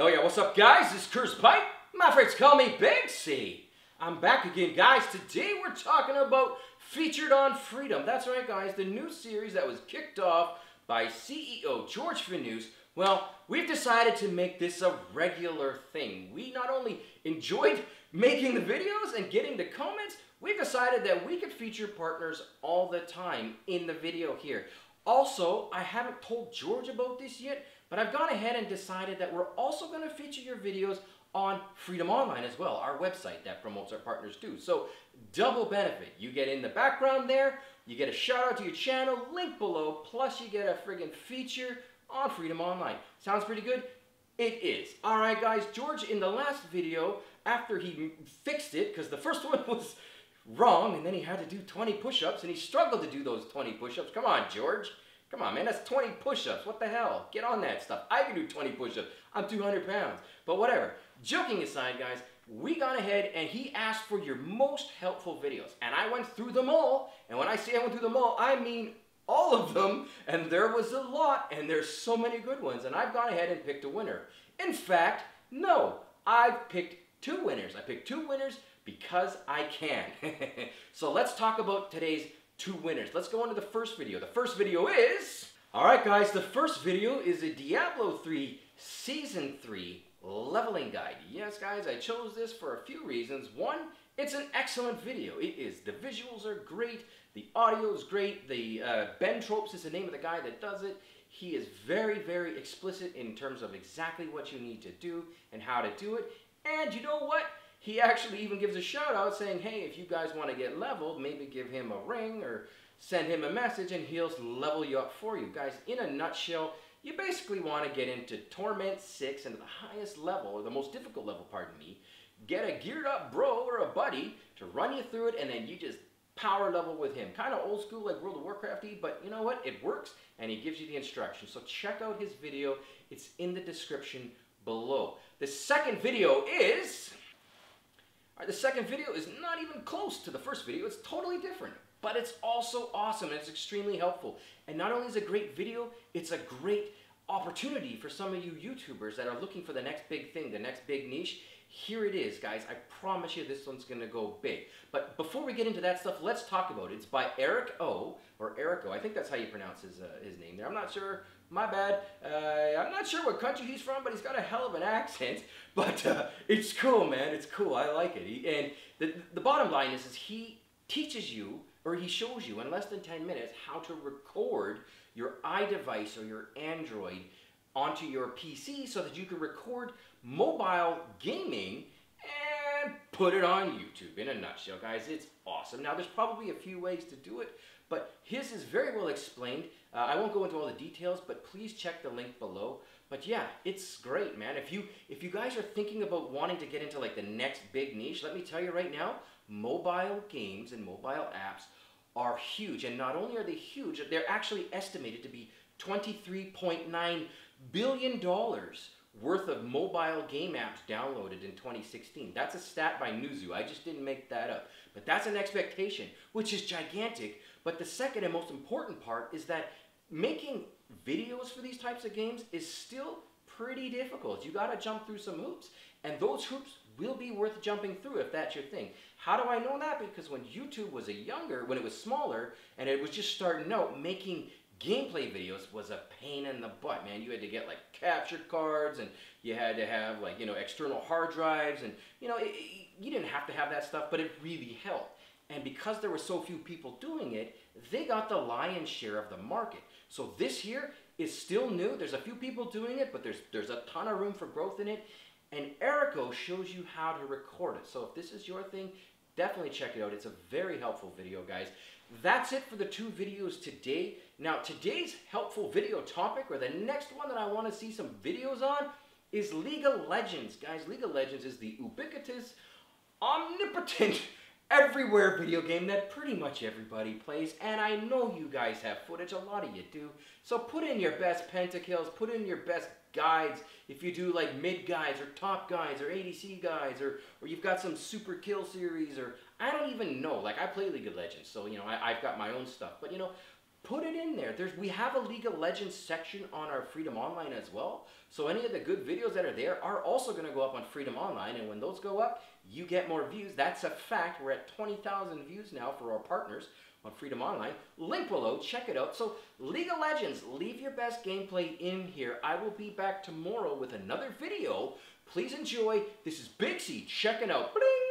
Hell yeah, what's up guys? This is Curse Pipe. My friends call me Big C. I'm back again guys. Today we're talking about Featured on Freedom. That's right guys, the new series that was kicked off by CEO George Fanous. Well, we've decided to make this a regular thing. We not only enjoyed making the videos and getting the comments, we've decided that we could feature partners all the time in the video here. Also, I haven't told George about this yet, but I've gone ahead and decided that we're also going to feature your videos on Freedom Online as well, our website that promotes our partners too. So double benefit. You get in the background there, you get a shout out to your channel, link below, plus you get a friggin' feature on Freedom Online. Sounds pretty good? It is. All right, guys, George, in the last video, after he fixed it, because the first one was wrong, and then he had to do 20 push-ups, and he struggled to do those 20 push-ups. Come on, George. Come on, man, that's 20 push-ups. What the hell? Get on that stuff. I can do 20 push-ups. I'm 200 pounds. But whatever. Joking aside, guys, we gone ahead and he asked for your most helpful videos. And I went through them all. And when I say I went through them all, I mean all of them. And there was a lot. And there's so many good ones. And I've gone ahead and picked a winner. In fact, no, I've picked two winners. I picked two winners because I can. so let's talk about today's two winners. Let's go into the first video. The first video is... Alright guys, the first video is a Diablo 3 Season 3 leveling guide. Yes guys, I chose this for a few reasons. One, it's an excellent video. It is. The visuals are great. The audio is great. The uh, Ben Tropes is the name of the guy that does it. He is very, very explicit in terms of exactly what you need to do and how to do it. And you know what? He actually even gives a shout out saying, hey, if you guys want to get leveled, maybe give him a ring or send him a message and he'll level you up for you. Guys, in a nutshell, you basically want to get into Torment 6 into the highest level, or the most difficult level, pardon me, get a geared up bro or a buddy to run you through it, and then you just power level with him. Kind of old school like World of Warcrafty, but you know what? It works, and he gives you the instructions. So check out his video. It's in the description below. The second video is Right, the second video is not even close to the first video. It's totally different, but it's also awesome and it's extremely helpful. And not only is it a great video, it's a great opportunity for some of you YouTubers that are looking for the next big thing, the next big niche. Here it is, guys. I promise you this one's going to go big. But before we get into that stuff, let's talk about it. It's by Eric O, or Erico. I think that's how you pronounce his, uh, his name there. I'm not sure my bad. Uh, I'm not sure what country he's from, but he's got a hell of an accent. But uh, it's cool, man. It's cool. I like it. He, and the, the bottom line is, is he teaches you, or he shows you in less than 10 minutes, how to record your iDevice or your Android onto your PC so that you can record mobile gaming and put it on YouTube. In a nutshell, guys, it's awesome. Now, there's probably a few ways to do it, but his is very well explained. Uh, I won't go into all the details, but please check the link below. But yeah, it's great, man. If you if you guys are thinking about wanting to get into like the next big niche, let me tell you right now, mobile games and mobile apps are huge. And not only are they huge, they're actually estimated to be $23.9 billion worth of mobile game apps downloaded in 2016. That's a stat by Newzoo. I just didn't make that up. But that's an expectation, which is gigantic. But the second and most important part is that making videos for these types of games is still pretty difficult. You got to jump through some hoops, and those hoops will be worth jumping through if that's your thing. How do I know that? Because when YouTube was a younger, when it was smaller, and it was just starting out, making gameplay videos was a pain in the butt, man. You had to get like capture cards, and you had to have like you know external hard drives, and you know it, it, you didn't have to have that stuff, but it really helped. And because there were so few people doing it, they got the lion's share of the market. So this year is still new. There's a few people doing it, but there's, there's a ton of room for growth in it. And Erico shows you how to record it. So if this is your thing, definitely check it out. It's a very helpful video, guys. That's it for the two videos today. Now, today's helpful video topic, or the next one that I want to see some videos on, is League of Legends. Guys, League of Legends is the ubiquitous, omnipotent everywhere video game that pretty much everybody plays, and I know you guys have footage, a lot of you do. So put in your best pentakills, put in your best guides, if you do like mid guides or top guides or ADC guides, or, or you've got some super kill series, or I don't even know, like I play League of Legends, so you know, I, I've got my own stuff, but you know, put it in there. There's we have a League of Legends section on our Freedom Online as well. So any of the good videos that are there are also going to go up on Freedom Online, and when those go up, you get more views. That's a fact. We're at 20,000 views now for our partners on Freedom Online. Link below, check it out. So League of Legends, leave your best gameplay in here. I will be back tomorrow with another video. Please enjoy. This is Big C checking out. Bling!